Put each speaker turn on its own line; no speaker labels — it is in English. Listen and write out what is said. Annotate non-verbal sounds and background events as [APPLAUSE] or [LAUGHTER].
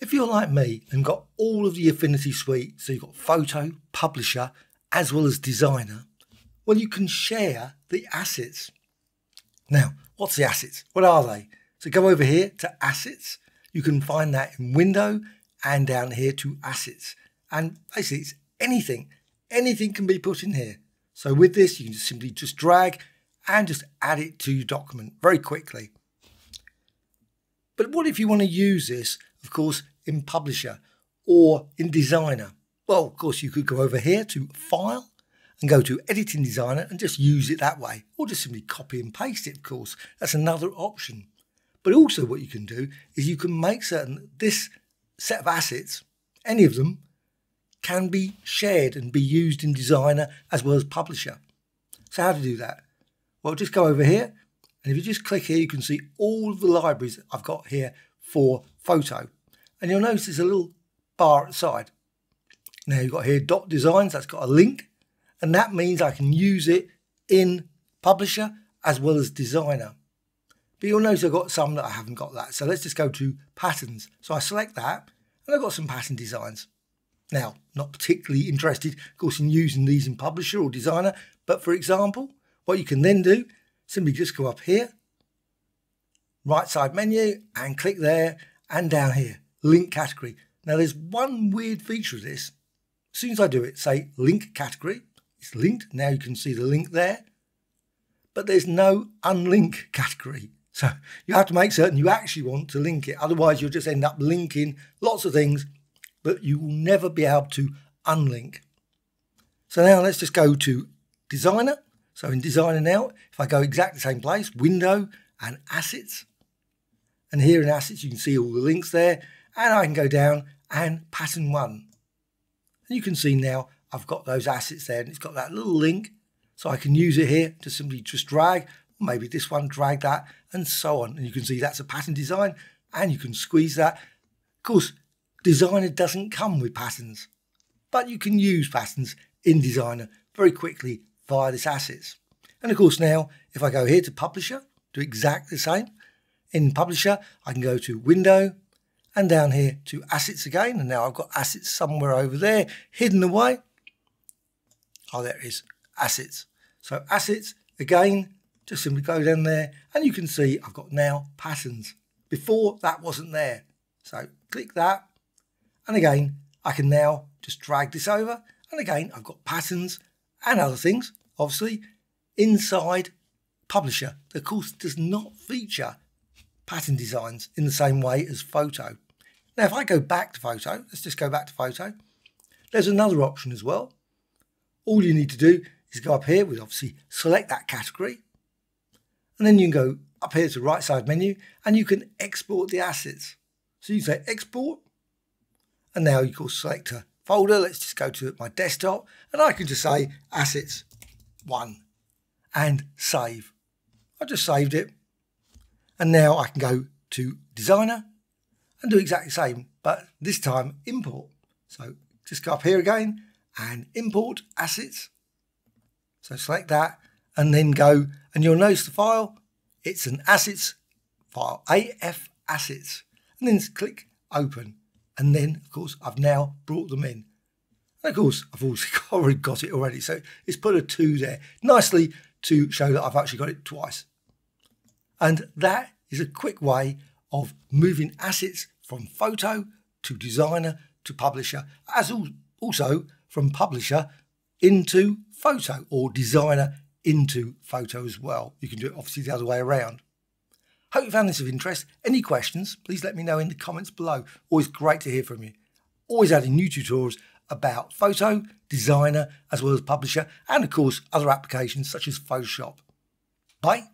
If you're like me and got all of the Affinity suite, so you've got photo, publisher, as well as designer, well, you can share the assets. Now, what's the assets? What are they? So go over here to assets. You can find that in window and down here to assets. And basically it's anything, anything can be put in here. So with this, you can just simply just drag and just add it to your document very quickly. But what if you want to use this, of course, in Publisher or in Designer? Well, of course, you could go over here to File and go to Edit in Designer and just use it that way, or just simply copy and paste it, of course. That's another option. But also what you can do is you can make certain this set of assets, any of them, can be shared and be used in Designer as well as Publisher. So how to do that? Well, just go over here and if you just click here, you can see all the libraries I've got here for photo. And you'll notice there's a little bar at the side. Now you've got here dot designs, that's got a link. And that means I can use it in Publisher as well as Designer. But you'll notice I've got some that I haven't got that. So let's just go to patterns. So I select that and I've got some pattern designs. Now, not particularly interested, of course, in using these in Publisher or Designer, but for example, what you can then do simply just go up here, right side menu, and click there and down here, link category. Now there's one weird feature of this. As soon as I do it, say link category, it's linked. Now you can see the link there, but there's no unlink category. So you have to make certain you actually want to link it. Otherwise, you'll just end up linking lots of things, but you will never be able to unlink. So now let's just go to designer so in Designer now, if I go exactly the same place, Window and Assets, and here in Assets you can see all the links there, and I can go down and Pattern 1. And you can see now I've got those assets there, and it's got that little link, so I can use it here to simply just drag, maybe this one, drag that, and so on. And you can see that's a pattern design, and you can squeeze that. Of course, Designer doesn't come with patterns, but you can use patterns in Designer very quickly via this assets. And of course now, if I go here to Publisher, do exactly the same. In Publisher, I can go to Window and down here to Assets again. And now I've got Assets somewhere over there, hidden away. Oh, there it is, Assets. So Assets, again, just simply go down there and you can see I've got now patterns. Before that wasn't there. So click that. And again, I can now just drag this over. And again, I've got patterns and other things, obviously, inside Publisher. Of course, does not feature pattern designs in the same way as Photo. Now, if I go back to Photo, let's just go back to Photo. There's another option as well. All you need to do is go up here with obviously select that category. And then you can go up here to the right side menu and you can export the assets. So you say export. And now you can select a folder. Let's just go to my desktop and I can just say assets one and save. I just saved it. And now I can go to designer and do exactly the same, but this time import. So just go up here again and import assets. So select that and then go and you'll notice the file, it's an assets file, AF assets. And then click open. And then, of course, I've now brought them in. And of course, I've [LAUGHS] already got it already. So it's put a two there nicely to show that I've actually got it twice. And that is a quick way of moving assets from photo to designer to publisher, as also from publisher into photo or designer into photo as well. You can do it obviously the other way around. Hope you found this of interest. Any questions, please let me know in the comments below. Always great to hear from you. Always adding new tutorials about photo, designer, as well as publisher, and of course other applications such as Photoshop. Bye.